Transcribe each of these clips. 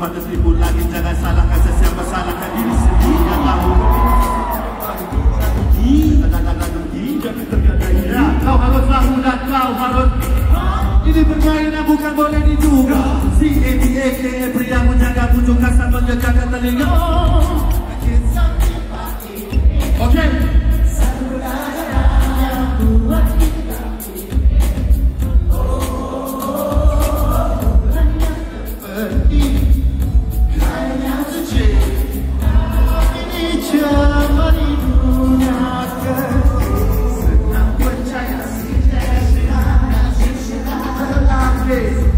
cepat tertipu lagi Jangan salahkan sesiapa salahkan diri sendiri Yang tahu. Kau harus tahu dan kau harus. Ini permainan bukan boleh diduga. C-A-B-A-K-A Pria menjaga pucuk kasar menjaga telinga days.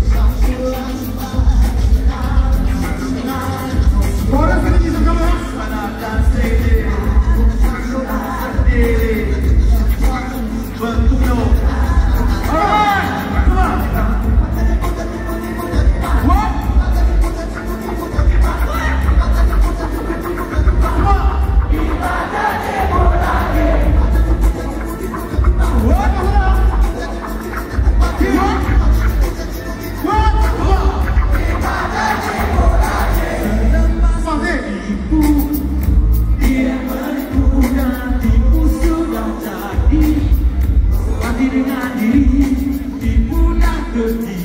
50